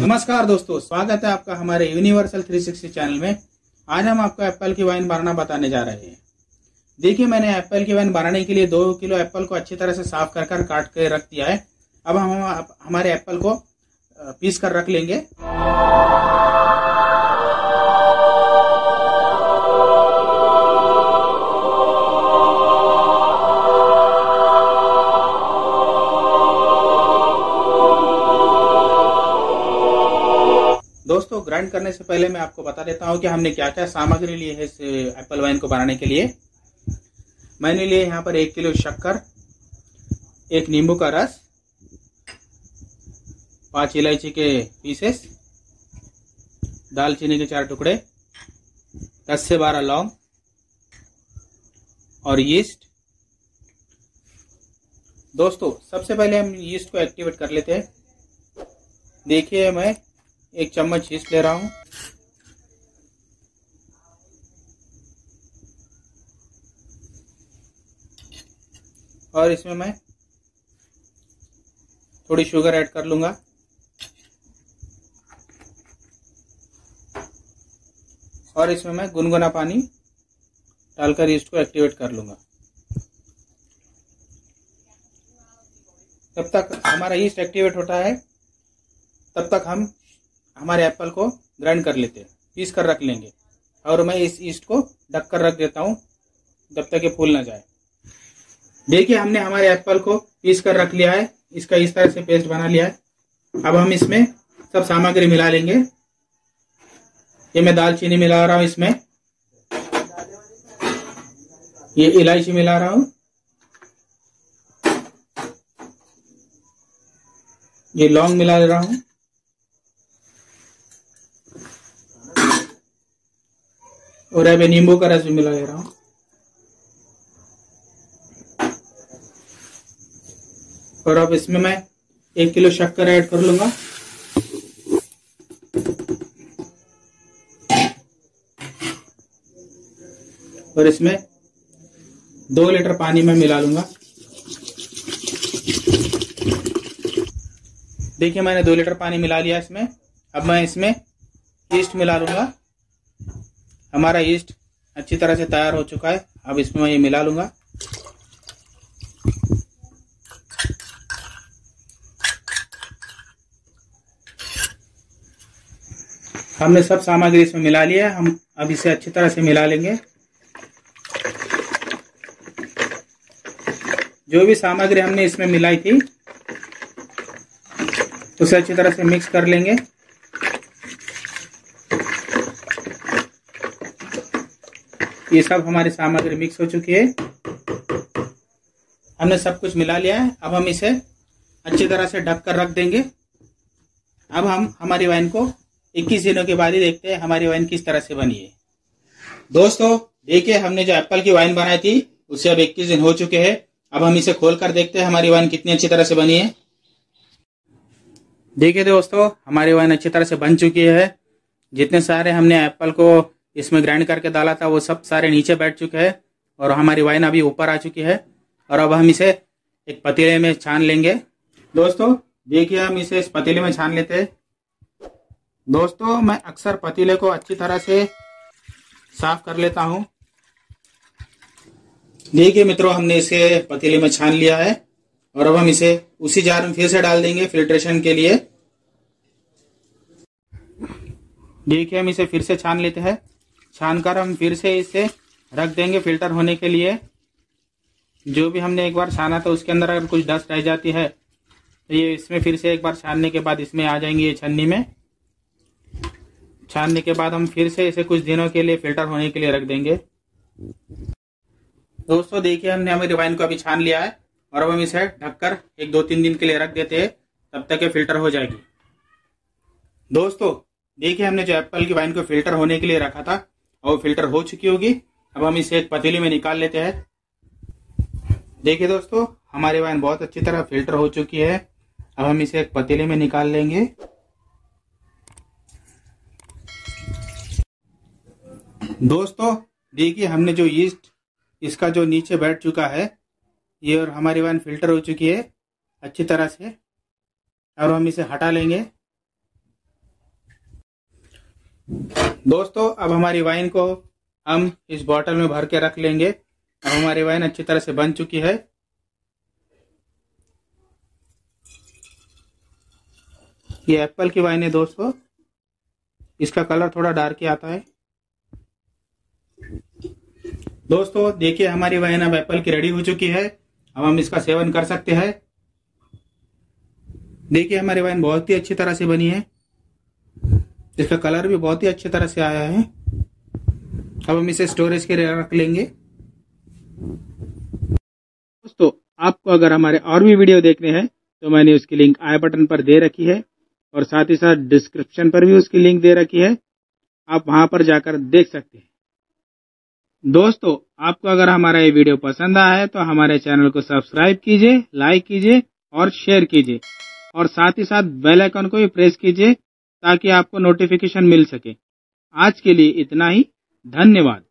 नमस्कार दोस्तों, स्वागत है आपका हमारे यूनिवर्सल 360 चैनल में। आज हम आपको एप्पल की वाइन बनाना बताने जा रहे हैं। देखिए, मैंने एप्पल की वाइन बनाने के लिए दो किलो एप्पल को अच्छी तरह से साफ़ कर कर काट कर रख दिया है। अब हम हमारे एप्पल को पीस कर रख लेंगे। दोस्तों ग्राइंड करने से पहले मैं आपको बता देता हूँ कि हमने क्या क्या सामग्री ली है इस एप्पल वाइन को बनाने के लिए। मैंने लिए यहाँ पर एक किलो शक्कर, एक नींबू का रस, पाँच इलायची के पीसेस दालचीनी के चार टुकड़े, दस से बारह लौंग और यीस्ट दोस्तों, सबसे पहले हम यीस्ट को एक्टिवेट कर लेते हैं। देखिए मैं एक चम्मच यीस्ट ले रहा हूँ। और इसमें मैं थोड़ी शुगर ऐड कर लूँगा। और इसमें मैं गुनगुना पानी डालकर ईस्ट को एक्टिवेट कर लूँगा। जब तक हमारा ईस्ट एक्टिवेट होता है, तब तक हम हमारे एप्पल को ग्राइंड कर लेते हैं, पीस कर रख लेंगे। और मैं इस ईस्ट को ढक कर रख देता हूँ, जब तक ये फूल ना जाए। देखिए, हमने हमारे एप्पल को पीस कर रख लिया है, इसका इस तरह से पेस्ट बना लिया है। अब हम इसमें सब सामग्री मिला लेंगे। ये मैं दालचीनी मिला रहा हूँ इसमें। ये इलायची मिला रहा हूँ। ये लौंग मिला रहा हूँ। और अब नींबू का रस भी मिला ले रहा हूँ। और अब इसमें मैं एक किलो शक्कर ऐड कर लूँगा। और इसमें दो लीटर पानी में मिला लूँगा। देखिए, मैंने दो लीटर पानी मिला लिया इसमें। अब मैं इसमें ईस्ट मिला लूँगा। हमारा ईस्ट अच्छी तरह से तैयार हो चुका है। अब इसमें मैं ये मिला लूँगा। हमने सब सामग्री इसमें मिला लिया है। हम अब इसे अच्छी तरह से मिला लेंगे। जो भी सामग्री हमने इसमें मिलाई थी, उसे अच्छी तरह से मिक्स कर लेंगे। ये सब हमारी सामग्री मिक्स हो चुकी है। हमने सब कुछ मिला लिया है। अब हम इसे अच्छी तरह से ढक कर रख देंगे। अब हम हमारी वाइन को 21 दिनों के बाद ही देखते हैं हमारी वाइन किस तरह से बनी है। दोस्तों, देखिए, हमने जो एप्पल की वाइन बनाई थी, उसे अब 21 दिन हो चुके हैं। अब हम इसे खोल कर देखते हैं हमारी वाइन कितनी अच्छी तरह से बनी है। देखिए दोस्तों, हमारी वाइन अच्छी तरह से बन चुकी है। जितने सारे हमने एप्पल को इसमें ग्राइंड करके डाला था, वो सब सारे नीचे बैठ चुके हैं और हमारी वाइन अभी ऊपर आ चुकी है और अब हम इसे एक पतीले में छान लेंगे। दोस्तों, देखिए हम इसे इस पतीले में छान लेते हैं। दोस्तों, मैं अक्सर पतीले को अच्छी तरह से साफ़ कर लेता हूँ। देखिए मित्रों, हमने इसे पतीले में छान लिया है और अब हम इसे उसी जार में फिर से डाल देंगे फिल्ट्रेशन के लिए। देखिए हम इसे फिर से छान लेते हैं। छान कर हम फिर से इसे रख देंगे फ़िल्टर होने के लिए। जो भी हमने एक बार छाना था उसके अंदर अगर कुछ डस्ट रह जाती है तो ये इसमें फिर से एक बार छानने के बाद इसमें आ जाएँगे ये छन्नी में। छानने के बाद हम फिर से इसे कुछ दिनों के लिए फ़िल्टर होने के लिए रख देंगे। दोस्तों, देखिए हमने हमारी वाइन को अभी छान लिया है और अब हम इसे ढककर एक दो तीन दिन के लिए रख देते हैं, तब तक ये फ़िल्टर हो जाएगी। दोस्तों, देखिए हमने जो एप्पल की वाइन को फ़िल्टर होने के लिए रखा था और फ़िल्टर हो चुकी होगी। अब हम इसे एक पतीली में निकाल लेते हैं। देखिए दोस्तों, हमारी वाइन बहुत अच्छी तरह फ़िल्टर हो चुकी है। अब हम इसे एक पतीले में निकाल लेंगे। दोस्तों, देखिए हमने जो ईस्ट इसका जो नीचे बैठ चुका है, ये और हमारी वाइन फ़िल्टर हो चुकी है अच्छी तरह से। और हम इसे हटा लेंगे। दोस्तों, अब हमारी वाइन को हम इस बॉटल में भर के रख लेंगे। अब हमारी वाइन अच्छी तरह से बन चुकी है। ये एप्पल की वाइन है दोस्तों। इसका कलर थोड़ा डार्क ही आता है। दोस्तों, देखिए, हमारी वाइन अब एप्पल की रेडी हो चुकी है। अब हम इसका सेवन कर सकते हैं। देखिए, हमारी वाइन बहुत ही अच्छी तरह से बनी है। इसका कलर भी बहुत ही अच्छी तरह से आया है। अब हम इसे स्टोरेज के रख लेंगे। दोस्तों, आपको अगर हमारे और भी वीडियो देखने हैं तो मैंने उसकी लिंक आई बटन पर दे रखी है और साथ ही साथ डिस्क्रिप्शन पर भी उसकी लिंक दे रखी है। आप वहाँ पर जाकर देख सकते हैं। दोस्तों, आपको अगर हमारा ये वीडियो पसंद आया है तो हमारे चैनल को सब्सक्राइब कीजिए लाइक कीजिए और शेयर कीजिए। और साथ ही साथ बेल आइकन को भी प्रेस कीजिए ताकि आपको नोटिफिकेशन मिल सके। आज के लिए इतना ही। धन्यवाद।